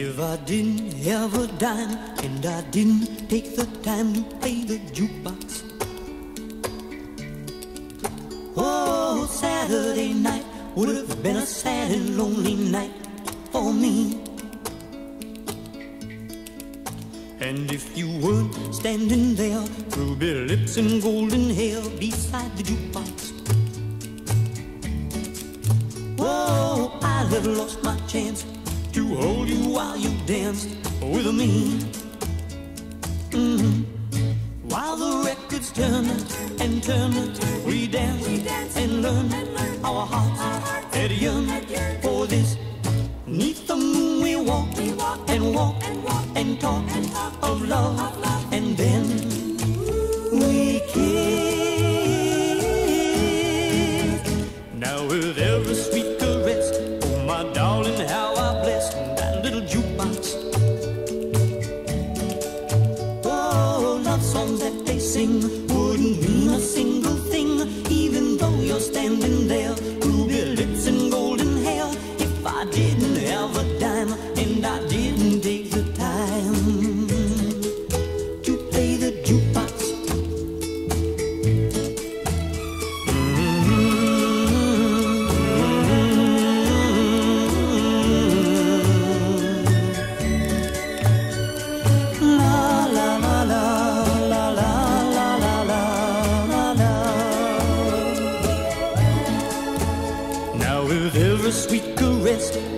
If I didn't have a dime and I didn't take the time to play the jukebox. Oh, Saturday night would have been a sad and lonely night for me. And if you weren't standing there, ruby lips and golden hair beside the jukebox. Oh, I'd have lost my chance to hold you while you danced with me. Mm -hmm. While the records turned and turned, we danced, we and learned our hearts, our hearts had yearned for this. Neath the moon we walked, and walked and, walked, and talked. Of love. Sing wouldn't mean a single a sweet caress.